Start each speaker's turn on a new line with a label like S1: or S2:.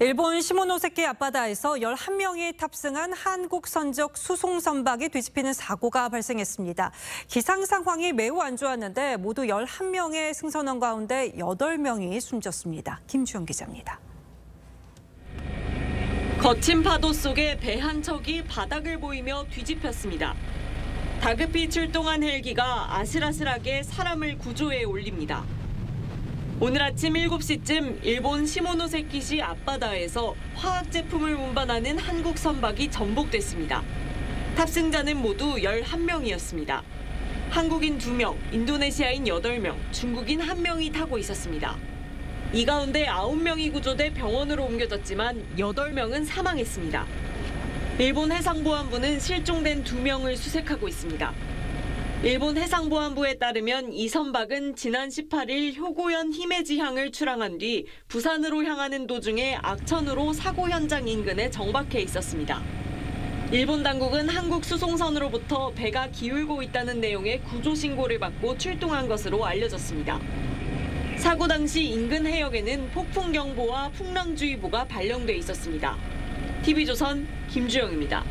S1: 일본 시모노세키 앞바다에서 11명이 탑승한 한국 선적 수송 선박이 뒤집히는 사고가 발생했습니다. 기상 상황이 매우 안 좋았는데 모두 11명의 승선원 가운데 8명이 숨졌습니다. 김주영 기자입니다.
S2: 거친 파도 속에 배 한 척이 바닥을 보이며 뒤집혔습니다. 다급히 출동한 헬기가 아슬아슬하게 사람을 구조해 올립니다. 오늘 아침 7시쯤 일본 시모노세키시 앞바다에서 화학 제품을 운반하는 한국 선박이 전복됐습니다. 탑승자는 모두 11명이었습니다. 한국인 2명, 인도네시아인 8명, 중국인 1명이 타고 있었습니다. 이 가운데 9명이 구조돼 병원으로 옮겨졌지만 8명은 사망했습니다. 일본 해상보안부는 실종된 2명을 수색하고 있습니다. 일본 해상보안부에 따르면 이 선박은 지난 18일 효고현 히메지항을 출항한 뒤 부산으로 향하는 도중에 악천후로 사고 현장 인근에 정박해 있었습니다. 일본 당국은 한국 수송선으로부터 배가 기울고 있다는 내용의 구조 신고를 받고 출동한 것으로 알려졌습니다. 사고 당시 인근 해역에는 폭풍 경보와 풍랑주의보가 발령돼 있었습니다. TV조선 김주영입니다.